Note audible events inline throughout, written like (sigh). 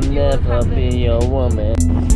will never be your woman.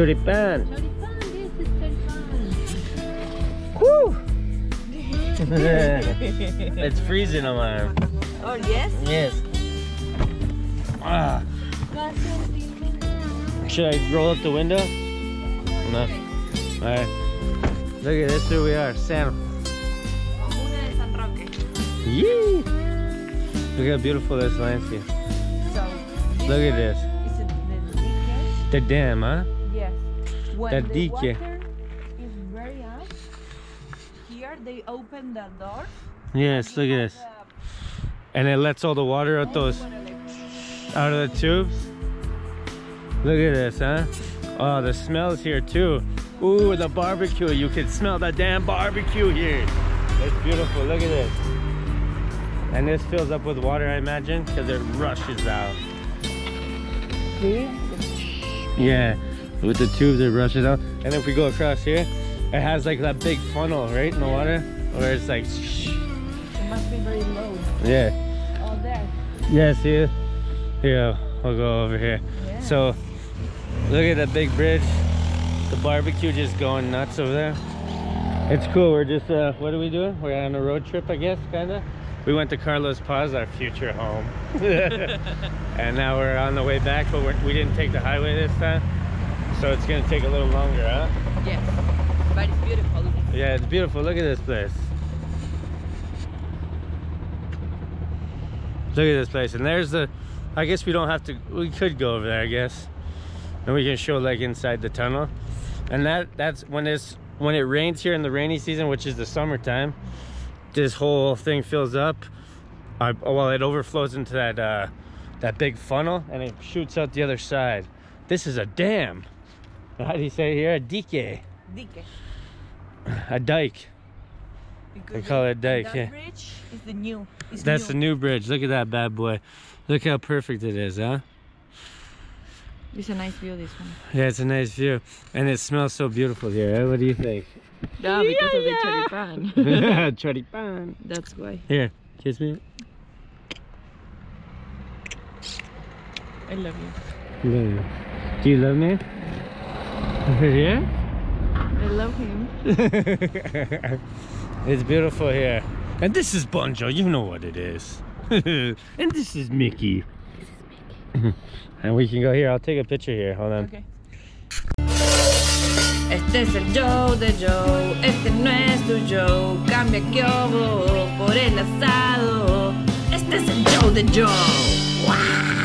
Choripan. Choripan, this is choripan. Woo! (laughs) it's freezing on my arm. Oh, yes? Yes. Ah. Should I roll up the window? No. Alright. Look at this, here we are. San. Comuna de San Roque. Yee! Look how beautiful this landscape. So, Look at this. Is it the? The dam, huh? Yes. When The dique. water is very up, here they open the door. Yes, look at this. And it lets all the water out those out of the tubes. Look at this, huh? Oh, the smells here too. Ooh, the barbecue. You can smell the damn barbecue here. It's beautiful. Look at this. And this fills up with water, I imagine, because it rushes out. See? Yeah, with the tubes, it rushes out. And if we go across here, it has like that big funnel, right, in the water, where it's like, It must be very low. yeah. Oh, there. Yeah, see? Here, we'll go over here. Yeah. So, look at that big bridge. The barbecue just going nuts over there. It's cool. We're just, uh, what are we doing? We're on a road trip, I guess, kind of. We went to Carlos Paz, our future home. (laughs) (laughs) and now we're on the way back, but we're, we didn't take the highway this time. So it's going to take a little longer, huh? Yes. But it's beautiful. Yeah, it's beautiful. Look at this place. Look at this place. And there's the, I guess we don't have to, we could go over there, I guess. And we can show like inside the tunnel. And that that's when it's, when it rains here in the rainy season, which is the summertime, this whole thing fills up. Uh, well, it overflows into that, uh, that big funnel and it shoots out the other side. This is a dam. How do you say it here? A dike. Dique. A dike. Because They call the- it dike, that yeah. bridge is the new. It's That's the new. new bridge. Look at that bad boy. Look how perfect it is, huh? It's a nice view, this one. Yeah, it's a nice view. And it smells so beautiful here. eh? What do you think? Yeah, because of the choripan. (laughs) Choripan. That's why. Here, kiss me. I love you. Love you. Do you love me? Yeah? I love him. (laughs) it's beautiful here. And this is Bunjo. You know what it is. (laughs) and this is Mickey. (laughs) and we can go here. I'll take a picture here. Hold on. Okay. Este es el Joe de Joe, este no es tu Joe, cambia que por el asado. Este es el Joe de Joe. ¡Wow!